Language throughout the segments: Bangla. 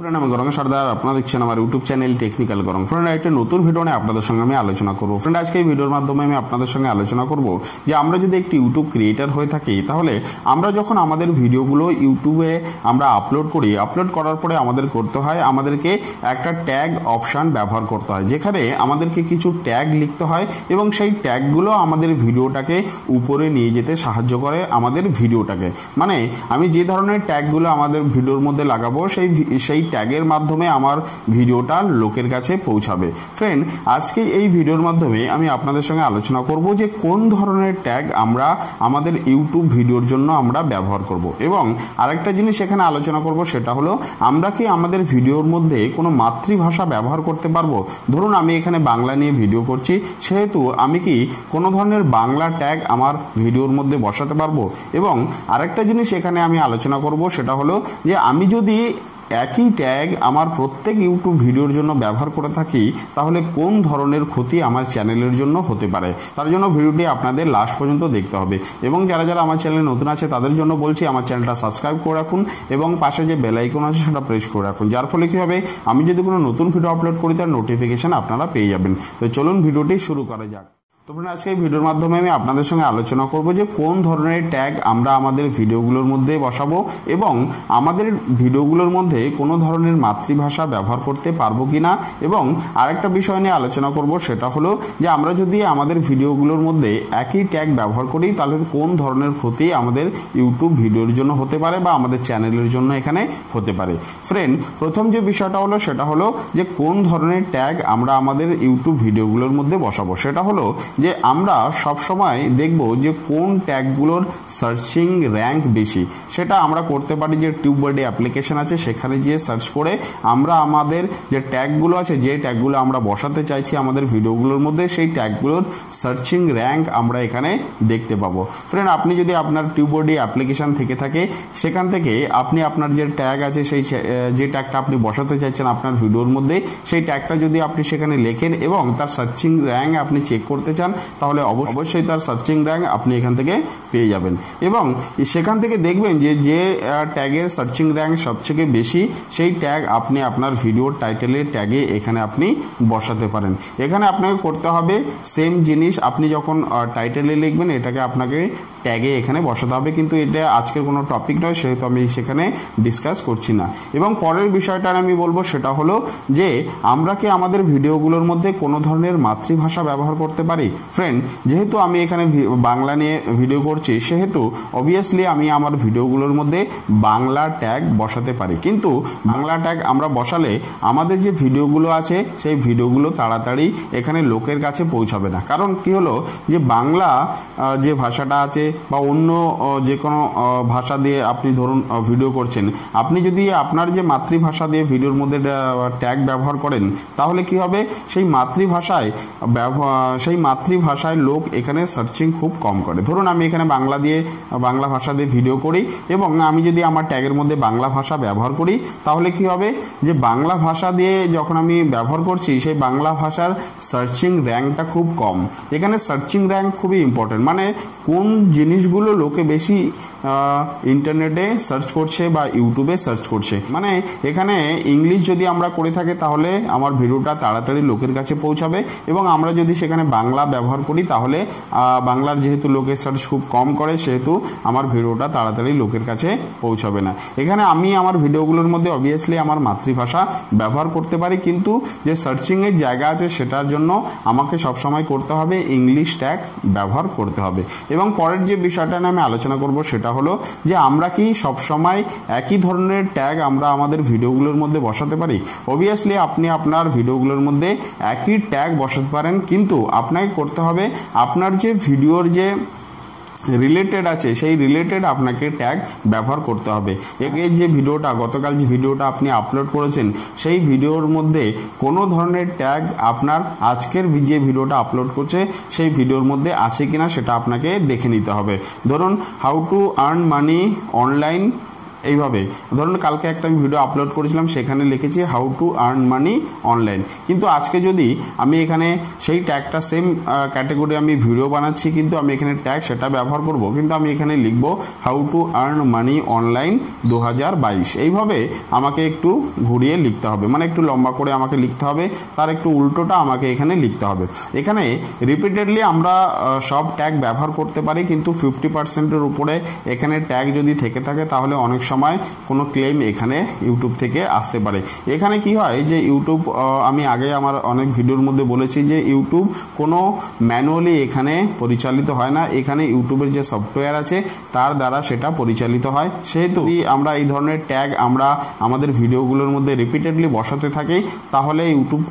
ফ্রেন্ড আমি গরম সর্দার, আপনারা দেখছেন আমার ইউটিউব চ্যানেল টেকনিক্যাল গরম। ফ্রেন্ড একটা নতুন ভিডিও নিয়ে আপনাদের সঙ্গে আমি আলোচনা করব। ফ্রেন্ড আজকে এই ভিডিওর মাধ্যমে আমি আপনাদের সঙ্গে আলোচনা করব যে আমরা যদি একটি ইউটিউব ক্রিয়েটার হয়ে থাকি, তাহলে আমরা যখন আমাদের ভিডিওগুলো ইউটিউবে আমরা আপলোড করি আপলোড করার পরে আমাদের করতে হয়, আমাদেরকে একটা ট্যাগ অপশান ব্যবহার করতে হয়, যেখানে আমাদেরকে কিছু ট্যাগ লিখতে হয় এবং সেই ট্যাগগুলো আমাদের ভিডিওটাকে উপরে নিয়ে যেতে সাহায্য করে আমাদের ভিডিওটাকে মানে আমি যে ধরনের ট্যাগগুলো আমাদের ভিডিওর মধ্যে লাগাবো, সেই সেই ট্যাগের মাধ্যমে আমার ভিডিওটা লোকের কাছে পৌঁছাবে। ফ্রেন্ড আজকে এই ভিডিওর মাধ্যমে আমি আপনাদের সঙ্গে আলোচনা করব যে কোন ধরনের ট্যাগ আমরা আমাদের ইউটিউব ভিডিওর জন্য আমরা ব্যবহার করব। এবং আরেকটা জিনিস এখানে আলোচনা করব সেটা হলো, আমরা কি আমাদের ভিডিওর মধ্যে কোনো মাতৃভাষা ব্যবহার করতে পারব? ধরুন আমি এখানে বাংলা নিয়ে ভিডিও করছি, সেহেতু আমি কি কোনো ধরনের বাংলা ট্যাগ আমার ভিডিওর মধ্যে বসাতে পারব? এবং আরেকটা জিনিস এখানে আমি আলোচনা করব সেটা হলো যে আমি যদি একই ট্যাগ আমার প্রত্যেক ইউটিউব ভিডিওর জন্য ব্যবহার করে থাকি, তাহলে কোন ধরনের ক্ষতি আমার চ্যানেলের জন্য হতে পারে? তার জন্য ভিডিওটি আপনাদের লাস্ট পর্যন্ত দেখতে হবে। এবং যারা যারা আমার চ্যানেলে নতুন আছে, তাদের জন্য বলছি আমার চ্যানেলটা সাবস্ক্রাইব করে রাখুন এবং পাশে যে বেল আইকন আছে, সেটা প্রেস করে রাখুন। যার ফলে কী হবে? আমি যদি কোনো নতুন ভিডিও আপলোড করি, তার নোটিফিকেশন আপনারা পেয়ে যাবেন। তো চলুন ভিডিওটি শুরু করা যাক। তো আজকে এই ভিডিওর মাধ্যমে আমি আপনাদের সঙ্গে আলোচনা করব যে কোন ধরনের ট্যাগ আমরা আমাদের ভিডিওগুলোর মধ্যে বসাবো এবং আমাদের ভিডিওগুলোর মধ্যে কোনো ধরনের মাতৃভাষা ব্যবহার করতে পারব কিনা এবং আরেকটা বিষয় নিয়ে আলোচনা করব সেটা হলো যে আমরা যদি আমাদের ভিডিওগুলোর মধ্যে একই ট্যাগ ব্যবহার করি, তাহলে কোন ধরনের ক্ষতি আমাদের ইউটিউব ভিডিওর জন্য হতে পারে বা আমাদের চ্যানেলের জন্য এখানে হতে পারে। ফ্রেন্ড প্রথম যে বিষয়টা হলো সেটা হলো যে কোন ধরনের ট্যাগ আমরা আমাদের ইউটিউব ভিডিওগুলোর মধ্যে বসাবো, সেটা হলো যে আমরা সব সময় দেখব যে কোন ট্যাগগুলোর সার্চিং র্যাঙ্ক বেশি। সেটা আমরা করতে পারি যে টিউববার্ডে অ্যাপ্লিকেশন আছে, সেখানে গিয়ে সার্চ করে আমরা আমাদের যে ট্যাগগুলো আছে, যে ট্যাগগুলো আমরা বসাতে চাইছি আমাদের ভিডিওগুলোর মধ্যে, সেই ট্যাগগুলোর সার্চিং র্যাঙ্ক আমরা এখানে দেখতে পাবো। ফ্রেন্ড আপনি যদি আপনার টিউববার্ডে অ্যাপ্লিকেশন থেকে থাকে, সেখান থেকে আপনি আপনার যে ট্যাগ আছে, সেই যে ট্যাগটা আপনি বসাতে চাইছেন আপনার ভিডিওর মধ্যে, সেই ট্যাগটা যদি আপনি সেখানে লেখেন এবং তার সার্চিং র্যাঙ্ক আপনি চেক করতে চান তাহলে অব- অবশ্যই। তার সার্চিং র্যাঙ্ক আপনি এখান থেকে পেয়ে যাবেন। এবং সেখান থেকে দেখবেন যে যে ট্যাগের সার্চিং র্যাঙ্ক সবথেকে বেশি সেই ট্যাগ আপনি আপনার ভিডিওর টাইটেলের ট্যাগে এখানে আপনি বসাতে পারেন। এখানে আপনাকে করতে হবে সেম জিনিস আপনি যখন টাইটেলে লিখবেন এটাকে আপনাকে ট্যাগে এখানে বসাতে হবে। কিন্তু এটা আজকের কোনো টপিক নয় সেহেতু আমি সেখানে ডিসকাস করছি না। এবং পরের বিষয়টা আমি বলব সেটা হলো যে আমরা কি আমাদের ভিডিওগুলোর মধ্যে কোনো ধরনের মাতৃভাষা ব্যবহার করতে পারি? ফ্রেন্ড যেহেতু আমি এখানে বাংলা নিয়ে ভিডিও করছি, সেহেতু অবভিয়াসলি আমি আমার ভিডিওগুলোর মধ্যে বাংলা ট্যাগ বসাতে পারি। কিন্তু বাংলা ট্যাগ আমরা বসালে আমাদের যে ভিডিওগুলো আছে, সেই ভিডিওগুলো তাড়াতাড়ি এখানে লোকের কাছে পৌঁছাবে না। কারণ কি হলো যে বাংলা যে ভাষাটা আছে বা অন্য যে কোনো ভাষা দিয়ে আপনি ধরুন ভিডিও করছেন, আপনি যদি আপনার যে মাতৃভাষা দিয়ে ভিডিওর মধ্যে ট্যাগ ব্যবহার করেন, তাহলে কি হবে? সেই মাতৃভাষায় ব্যবহার সেই মাতৃভাষায় লোক এখানে সার্চিং খুব কম করে। ধরুন আমি এখানে বাংলা দিয়ে, বাংলা ভাষা দিয়ে ভিডিও করি এবং আমি যদি আমার ট্যাগের মধ্যে বাংলা ভাষা ব্যবহার করি, তাহলে কি হবে? যে বাংলা ভাষা দিয়ে যখন আমি ব্যবহার করছি, সেই বাংলা ভাষার সার্চিং র্যাঙ্কটা খুব কম। এখানে সার্চিং র্যাঙ্ক খুবই ইম্পর্টেন্ট মানে কোন জিনিসগুলো লোকে বেশি ইন্টারনেটে সার্চ করছে বা ইউটিউবে সার্চ করছে। মানে এখানে ইংলিশ যদি আমরা করে থাকি, তাহলে আমার ভিডিওটা তাড়াতাড়ি লোকের কাছে পৌঁছাবে এবং আমরা যদি সেখানে বাংলা ব্যবহার করি, তাহলে বাংলার যেহেতু লোকের সার্চ খুব কম করে, সেহেতু আমার ভিডিওটা তাড়াতাড়ি লোকের কাছে পৌঁছাবে না। এখানে আমি আমার ভিডিওগুলোর মধ্যে অবভিয়াসলি আমার মাতৃভাষা ব্যবহার করতে পারি, কিন্তু যে সার্চিংয়ের জায়গা আছে, সেটার জন্য আমাকে সবসময় করতে হবে ইংলিশ ট্যাগ ব্যবহার করতে হবে। এবং পরের যে বিষয়টা নিয়ে আমি আলোচনা করব, সেটা হলো যে আমরা কি সবসময় একই ধরনের ট্যাগ আমরা আমাদের ভিডিওগুলোর মধ্যে বসাতে পারি? অবভিয়াসলি আপনি আপনার ভিডিওগুলোর মধ্যে একই ট্যাগ বসাতে পারেন, কিন্তু আপনাকে করতে হবে। আপনার যে ভিডিওর যে রিলেটেড আছে, সেই রিলেটেড আপনাকে ট্যাগ ব্যবহার করতে হবে। এর যে ভিডিওটা, গতকাল যে ভিডিওটা আপনি আপলোড করেছেন, সেই ভিডিওর মধ্যে কোনো ধরনের ট্যাগ আপনার আজকের যে ভিডিওটা আপলোড করছে, সেই ভিডিওর মধ্যে আছে কিনা সেটা আপনাকে দেখে নিতে হবে। ধরুন how to earn money online এইভাবে। ধরুন, কালকে একটা আমি ভিডিও আপলোড করেছিলাম, সেখানে লিখেছি how to earn money online কিন্তু আজকে যদি আমি এখানে সেই ট্যাগটা সেম ক্যাটাগরি আমি ভিডিও বানাচ্ছি, কিন্তু আমি এখানে ট্যাগ সেটা ব্যবহার করব, কিন্তু আমি এখানে লিখব how to earn money online দু হাজার বাইশ। এইভাবে আমাকে একটু ঘুরিয়ে লিখতে হবে। মানে একটু লম্বা করে আমাকে লিখতে হবে, তার একটু উল্টোটা আমাকে এখানে লিখতে হবে। এখানে রিপিটেডলি আমরা সব ট্যাগ ব্যবহার করতে পারি, কিন্তু ফিফটি পার্সেন্টের উপরে এখানে ট্যাগ যদি থেকে থাকে, তাহলে অনেক সময় কোনো ক্লেম এখানে ইউটিউব থেকে আসতে পারে। এখানে কি হয় যে ইউটিউব আমি আগে আমার অনেক ভিডিওর মধ্যে বলেছি যে ইউটিউব কোনো ম্যানুয়ালি এখানে পরিচালিত হয় না। এখানে ইউটিউবের যে সফটওয়্যার আছে, তার দ্বারা সেটা পরিচালিত হয়। সেহেতু আমরা এই ধরনের ট্যাগ আমরা আমাদের ভিডিওগুলোর মধ্যে রিপিটেডলি বসাতে থাকি, তাহলে ইউটিউব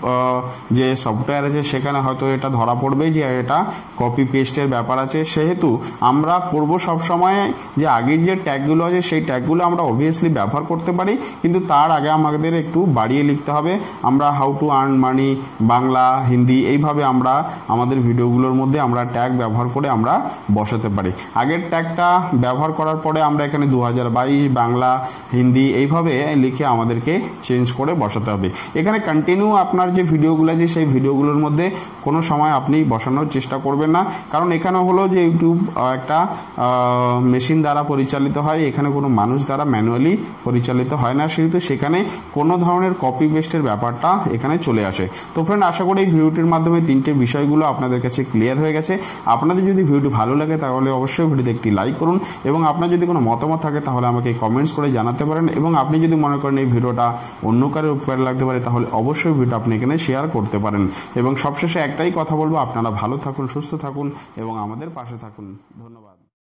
যে সফটওয়্যার আছে, সেখানে হয়তো এটা ধরা পড়বে যে এটা কপি পেস্টের ব্যাপার আছে। সেহেতু আমরা করব সব সময় যে আগের যে ট্যাগগুলো আছে, সেই ট্যাগগুলো আমরা অবভিয়াসলি ব্যবহার করতে পারি, কিন্তু তার আগে আমাদের একটু বাড়িয়ে লিখতে হবে। আমরা how to earn money Bangla, Hindi, এইভাবে আমরা আমাদের ভিডিওগুলোর মধ্যে আমরা ট্যাগ ব্যবহার করে আমরা বসাতে পারি। আগের ট্যাগটা ব্যবহার করার পরে আমরা এখানে দু হাজার বাইশ, বাংলা, হিন্দি এইভাবে লিখে আমাদেরকে চেঞ্জ করে বসাতে হবে। এখানে কন্টিনিউ আপনার যে ভিডিওগুলো আছে, সেই ভিডিওগুলোর মধ্যে কোনো সময় আপনি বসানোর চেষ্টা করবেন না। কারণ এখানে হলো যে ইউটিউব একটা মেশিন দ্বারা পরিচালিত হয়, এখানে কোনো মানুষ দ্বারা ম্যানুয়ালি পরিচালিত হয় না, সেহেতু সেখানে কোনো ধরনের কপি পেস্টের ব্যাপারটা এখানে চলে আসে। তো ফ্রেন্ড আশা করি এই ভিডিওটির মাধ্যমে তিনটে বিষয়গুলো আপনাদের কাছে ক্লিয়ার হয়ে গেছে। আপনাদের যদি ভিডিওটি ভালো লাগে, তাহলে অবশ্যই ভিডিওতে একটি লাইক করুন এবং আপনার যদি কোনো মতামত থাকে, তাহলে আমাকে কমেন্টস করে জানাতে পারেন এবং আপনি যদি মনে করেন এই ভিডিওটা অন্য কারোর উপকারে লাগতে পারে, তাহলে অবশ্যই ভিডিও আপনি এখানে শেয়ার করতে পারেন। এবং সবশেষে একটাই কথা বলব, আপনারা ভালো থাকুন, সুস্থ থাকুন এবং আমাদের পাশে থাকুন। ধন্যবাদ।